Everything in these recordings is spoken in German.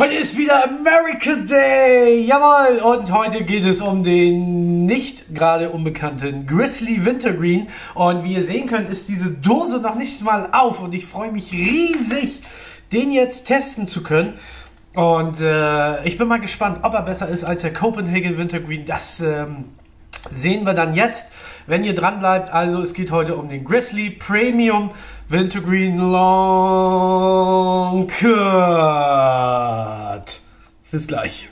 Heute ist wieder American Day, jawohl, und heute geht es um den nicht gerade unbekannten Grizzly Wintergreen. Und wie ihr sehen könnt, ist diese Dose noch nicht mal auf. Und ich freue mich riesig, den jetzt testen zu können. Und äh, ich bin mal gespannt, ob er besser ist als der Copenhagen Wintergreen, das ähm, sehen wir dann jetzt, wenn ihr dran bleibt. Also es geht heute um den Grizzly Premium Wintergreen Long Cut. Bis gleich.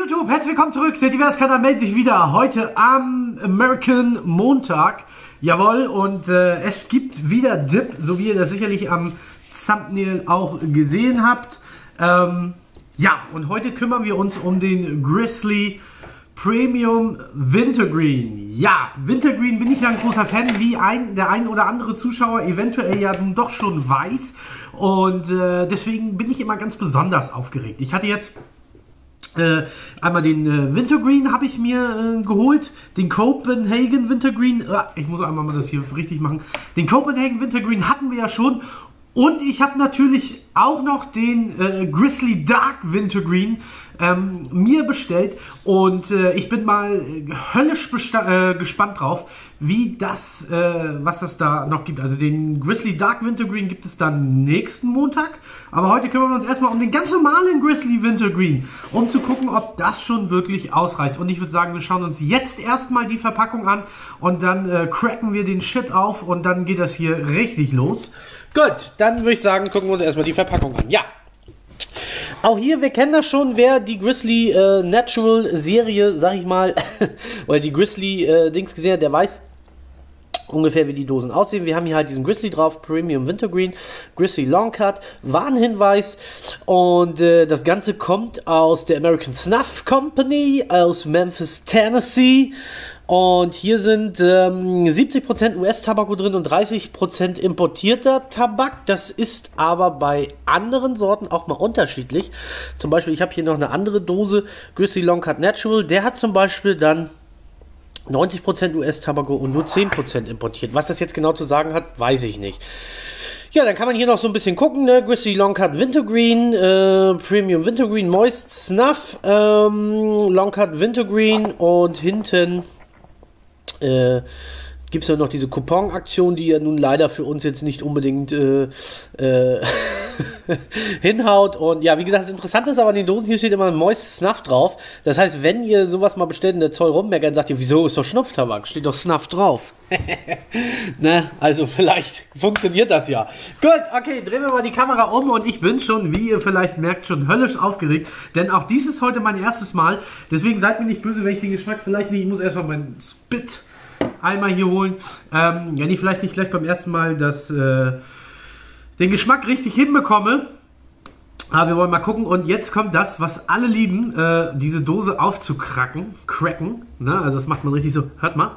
YouTube, herzlich willkommen zurück. Der Diverskanal meldet sich wieder heute am American Montag. Jawohl, und äh, es gibt wieder Dip, so wie ihr das sicherlich am Thumbnail auch gesehen habt. Ähm, ja, und heute kümmern wir uns um den Grizzly Premium Wintergreen. Ja, Wintergreen bin ich ja ein großer Fan, wie ein, der ein oder andere Zuschauer eventuell ja nun doch schon weiß. Und äh, deswegen bin ich immer ganz besonders aufgeregt. Ich hatte jetzt äh, einmal den äh, Wintergreen habe ich mir äh, geholt, den Copenhagen Wintergreen, äh, ich muss einmal mal das hier richtig machen, den Copenhagen Wintergreen hatten wir ja schon und ich habe natürlich auch noch den äh, Grizzly Dark Wintergreen ähm, mir bestellt und äh, ich bin mal höllisch äh, gespannt drauf, wie das, äh, was das da noch gibt. Also den Grizzly Dark Wintergreen gibt es dann nächsten Montag, aber heute kümmern wir uns erstmal um den ganz normalen Grizzly Wintergreen, um zu gucken, ob das schon wirklich ausreicht. Und ich würde sagen, wir schauen uns jetzt erstmal die Verpackung an und dann äh, cracken wir den Shit auf und dann geht das hier richtig los. Gut, dann würde ich sagen, gucken wir uns erstmal die Verpackung an. Ja. Auch hier, wir kennen das schon, wer die Grizzly äh, Natural Serie, sag ich mal, oder die Grizzly äh, Dings gesehen hat, der weiß ungefähr wie die Dosen aussehen. Wir haben hier halt diesen Grizzly drauf, Premium Wintergreen, Grizzly Long Cut, Warnhinweis und äh, das Ganze kommt aus der American Snuff Company aus Memphis, Tennessee und hier sind ähm, 70% US-Tabako drin und 30% importierter Tabak. Das ist aber bei anderen Sorten auch mal unterschiedlich. Zum Beispiel, ich habe hier noch eine andere Dose, Grizzly Long Cut Natural. Der hat zum Beispiel dann 90% US-Tabako und nur 10% importiert. Was das jetzt genau zu sagen hat, weiß ich nicht. Ja, dann kann man hier noch so ein bisschen gucken, ne? Grizzly Long Cut Wintergreen, äh, Premium Wintergreen Moist Snuff, ähm, Long Cut Wintergreen und hinten äh, gibt es ja noch diese Coupon-Aktion, die ja nun leider für uns jetzt nicht unbedingt äh, äh, hinhaut. Und ja, wie gesagt, das Interessante ist aber an den Dosen, hier steht immer Moist Snuff drauf. Das heißt, wenn ihr sowas mal bestellt und der Zoll rummerkt, dann sagt ihr, wieso ist doch Schnupftabak? Steht doch Snuff drauf. ne? Also vielleicht funktioniert das ja. Gut, okay, drehen wir mal die Kamera um und ich bin schon, wie ihr vielleicht merkt, schon höllisch aufgeregt. Denn auch dies ist heute mein erstes Mal. Deswegen seid mir nicht böse, wenn ich den Geschmack vielleicht nicht, ich muss erstmal meinen Spit einmal hier holen. Ähm, wenn ich vielleicht nicht gleich beim ersten Mal das, äh, den Geschmack richtig hinbekomme. Aber wir wollen mal gucken. Und jetzt kommt das, was alle lieben, äh, diese Dose aufzukracken. Cracken. Ne? Also das macht man richtig so. Hört mal.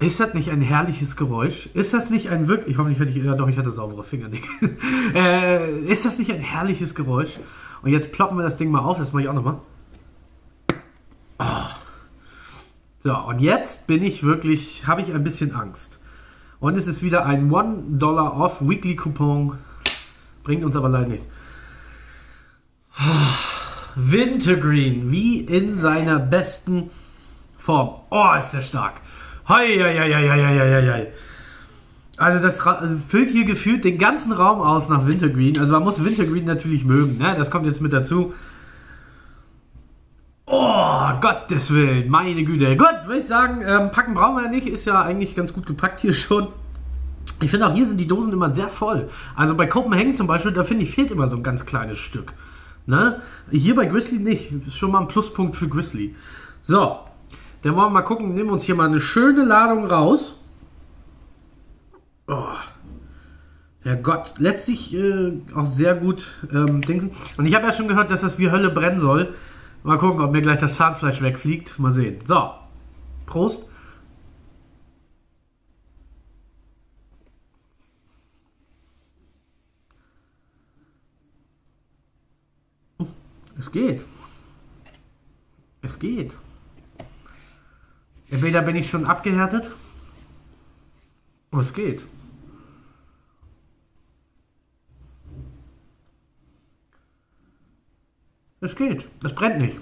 Ist das nicht ein herrliches Geräusch? Ist das nicht ein wirklich, ich hoffe nicht, ich, ja doch, ich hatte saubere Fingernägel. äh, ist das nicht ein herrliches Geräusch? Und jetzt ploppen wir das Ding mal auf, das mache ich auch nochmal. Oh. So, und jetzt bin ich wirklich, habe ich ein bisschen Angst. Und es ist wieder ein $1 Dollar off Weekly Coupon. Bringt uns aber leider nichts. Wintergreen, wie in seiner besten Form. Oh, ist der stark. Hei, hei, hei, hei, hei. Also das also füllt hier gefühlt den ganzen Raum aus nach Wintergreen. Also man muss Wintergreen natürlich mögen, ne? Das kommt jetzt mit dazu. Oh, Gottes Willen, meine Güte. Gut, würde ich sagen, ähm, packen brauchen wir ja nicht. Ist ja eigentlich ganz gut gepackt hier schon. Ich finde auch hier sind die Dosen immer sehr voll. Also bei Copenhagen zum Beispiel, da finde ich, fehlt immer so ein ganz kleines Stück. Ne? Hier bei Grizzly nicht. Ist schon mal ein Pluspunkt für Grizzly. So, dann wollen wir mal gucken. Nehmen wir uns hier mal eine schöne Ladung raus. Oh. Gott, lässt sich äh, auch sehr gut ähm, dingsen. Und ich habe ja schon gehört, dass das wie Hölle brennen soll. Mal gucken, ob mir gleich das Zahnfleisch wegfliegt. Mal sehen. So, Prost. Es geht. Es geht. Entweder bin ich schon abgehärtet. Oh, es geht. Es geht. Es brennt nicht.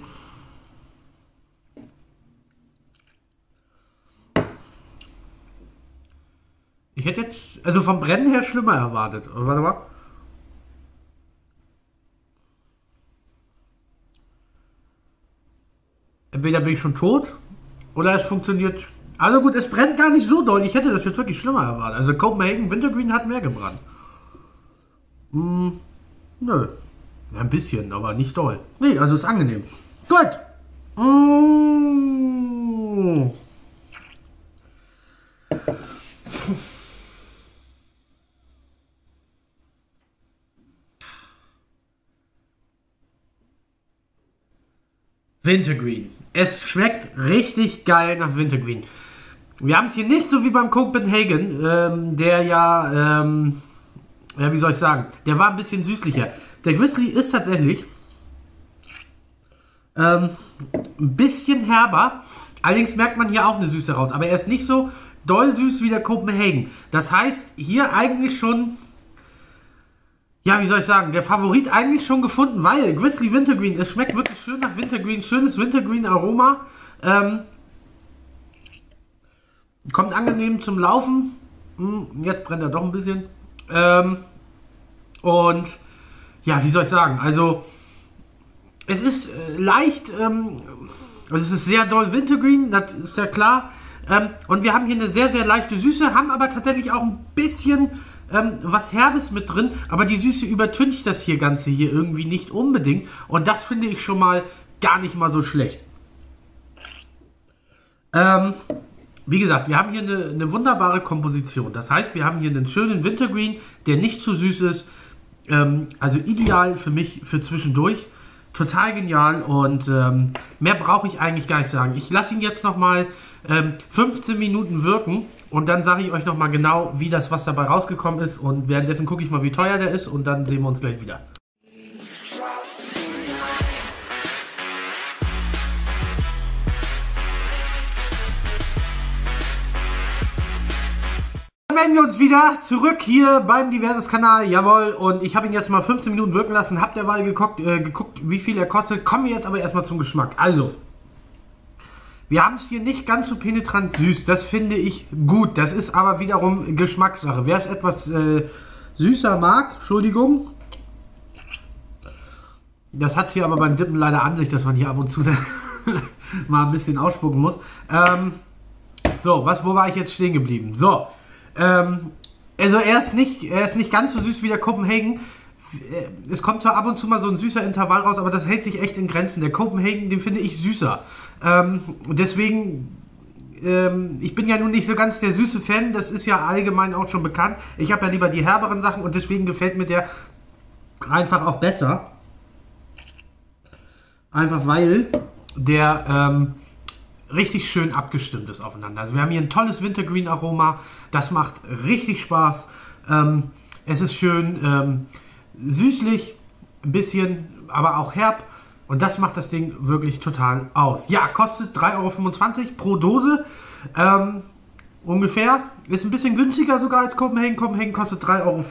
Ich hätte jetzt, also vom Brennen her schlimmer erwartet. Warte mal. Entweder bin ich schon tot oder es funktioniert. Also gut, es brennt gar nicht so doll. Ich hätte das jetzt wirklich schlimmer erwartet. Also Copenhagen Wintergreen hat mehr gebrannt. Hm, nö. Ein bisschen, aber nicht doll. Nee, also ist angenehm. Gut. Mmh. Wintergreen. Es schmeckt richtig geil nach Wintergreen. Wir haben es hier nicht so wie beim Copenhagen, ähm, der ja, ähm, ja, wie soll ich sagen, der war ein bisschen süßlicher. Der Grizzly ist tatsächlich ähm, ein bisschen herber. Allerdings merkt man hier auch eine Süße raus. Aber er ist nicht so doll süß wie der Copenhagen. Das heißt, hier eigentlich schon, ja, wie soll ich sagen, der Favorit eigentlich schon gefunden, weil Grizzly Wintergreen, es schmeckt wirklich schön nach Wintergreen, schönes Wintergreen-Aroma. Ähm, kommt angenehm zum Laufen. Hm, jetzt brennt er doch ein bisschen. Ähm, und ja, wie soll ich sagen? Also, es ist äh, leicht, ähm, also es ist sehr doll Wintergreen, das ist ja klar. Ähm, und wir haben hier eine sehr, sehr leichte Süße, haben aber tatsächlich auch ein bisschen ähm, was Herbes mit drin, aber die Süße übertüncht das hier Ganze hier irgendwie nicht unbedingt. Und das finde ich schon mal gar nicht mal so schlecht. Ähm, wie gesagt, wir haben hier eine, eine, wunderbare Komposition. Das heißt, wir haben hier einen schönen Wintergreen, der nicht zu süß ist, ähm, also ideal für mich für zwischendurch. Total genial und ähm, mehr brauche ich eigentlich gar nicht sagen. Ich lasse ihn jetzt nochmal ähm, 15 Minuten wirken und dann sage ich euch nochmal genau, wie das was dabei rausgekommen ist und währenddessen gucke ich mal, wie teuer der ist und dann sehen wir uns gleich wieder. Melden wir uns wieder zurück hier beim Diverses Kanal, jawohl. Und ich habe ihn jetzt mal 15 Minuten wirken lassen, habe derweil geguckt, äh, geguckt, wie viel er kostet. Kommen wir jetzt aber erstmal zum Geschmack. Also, wir haben es hier nicht ganz so penetrant süß. Das finde ich gut. Das ist aber wiederum Geschmackssache. Wer es etwas äh, süßer mag, Entschuldigung. Das hat hier aber beim Dippen leider an sich, dass man hier ab und zu mal ein bisschen ausspucken muss. Ähm, so, was, wo war ich jetzt stehen geblieben? So, ähm, also er ist, nicht, er ist nicht ganz so süß wie der Copenhagen. Äh, es kommt zwar ab und zu mal so ein süßer Intervall raus, aber das hält sich echt in Grenzen. Der Copenhagen, den finde ich süßer. Ähm, deswegen, ähm, ich bin ja nun nicht so ganz der süße Fan, das ist ja allgemein auch schon bekannt. Ich habe ja lieber die herberen Sachen und deswegen gefällt mir der einfach auch besser. Einfach weil der ähm, richtig schön abgestimmt ist aufeinander. Also wir haben hier ein tolles Wintergreen-Aroma, das macht richtig Spaß. Ähm, es ist schön ähm, süßlich, ein bisschen, aber auch herb. Und das macht das Ding wirklich total aus. Ja, kostet 3,25 Euro pro Dose. Ähm, ungefähr. Ist ein bisschen günstiger sogar als Copenhagen. Copenhagen kostet 3,40 Euro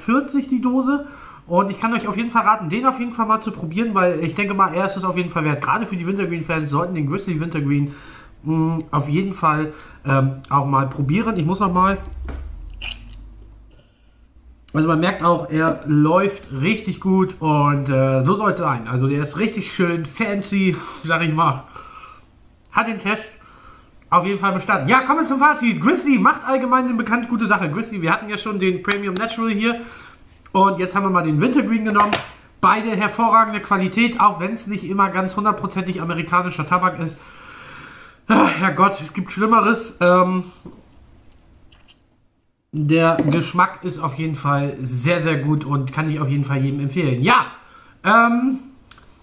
die Dose. Und ich kann euch auf jeden Fall raten, den auf jeden Fall mal zu probieren, weil ich denke mal, er ist es auf jeden Fall wert. Gerade für die Wintergreen-Fans sollten den Grizzly Wintergreen mh, auf jeden Fall ähm, auch mal probieren. Ich muss noch mal. Also man merkt auch, er läuft richtig gut und äh, so soll es sein. Also der ist richtig schön fancy, sag ich mal. Hat den Test auf jeden Fall bestanden. Ja, kommen wir zum Fazit. Grizzly macht allgemein eine bekannt gute Sache. Grizzly, wir hatten ja schon den Premium Natural hier und jetzt haben wir mal den Wintergreen genommen. Beide hervorragende Qualität, auch wenn es nicht immer ganz hundertprozentig amerikanischer Tabak ist. Ah, Herrgott, es gibt Schlimmeres. Ähm, der Geschmack ist auf jeden Fall sehr, sehr gut und kann ich auf jeden Fall jedem empfehlen. Ja, ähm,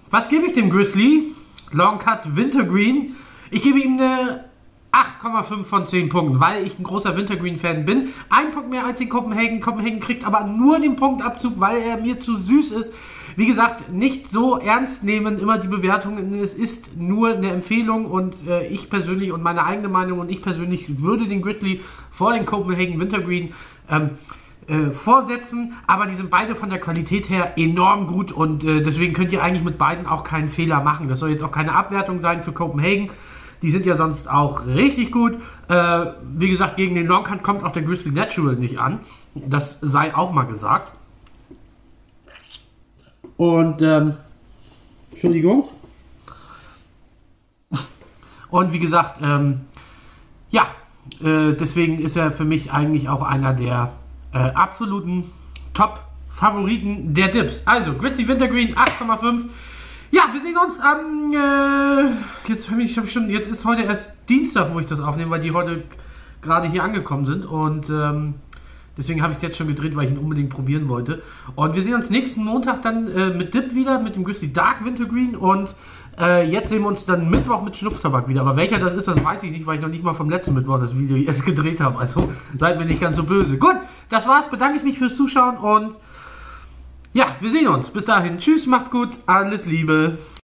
was gebe ich dem Grizzly? Long Cut Wintergreen. Ich gebe ihm eine 8,5 von 10 Punkten, weil ich ein großer Wintergreen-Fan bin. Ein Punkt mehr als in Kopenhagen. Kopenhagen kriegt aber nur den Punktabzug, weil er mir zu süß ist. Wie gesagt, nicht so ernst nehmen immer die Bewertungen. Es ist nur eine Empfehlung und äh, ich persönlich und meine eigene Meinung und ich persönlich würde den Grizzly vor den Copenhagen Wintergreen ähm, äh, vorsetzen, aber die sind beide von der Qualität her enorm gut und äh, deswegen könnt ihr eigentlich mit beiden auch keinen Fehler machen. Das soll jetzt auch keine Abwertung sein für Copenhagen. Die sind ja sonst auch richtig gut. Äh, wie gesagt, gegen den Longhand kommt auch der Grizzly Natural nicht an. Das sei auch mal gesagt. Und, ähm, Entschuldigung. Und wie gesagt, ähm, ja, äh, deswegen ist er für mich eigentlich auch einer der äh, absoluten Top-Favoriten der Dips. Also, Grizzly Wintergreen 8,5. Ja, wir sehen uns am. Äh, jetzt, ich, ich schon, jetzt ist heute erst Dienstag, wo ich das aufnehme, weil die heute gerade hier angekommen sind. Und ähm, Deswegen habe ich es jetzt schon gedreht, weil ich ihn unbedingt probieren wollte. Und wir sehen uns nächsten Montag dann äh, mit Dip wieder, mit dem Grizzly Dark Wintergreen. Und äh, jetzt sehen wir uns dann Mittwoch mit Schnupftabak wieder. Aber welcher das ist, das weiß ich nicht, weil ich noch nicht mal vom letzten Mittwoch das Video erst gedreht habe. Also seid mir nicht ganz so böse. Gut, das war's. Bedanke ich mich fürs Zuschauen und ja, wir sehen uns. Bis dahin. Tschüss, macht's gut. Alles Liebe.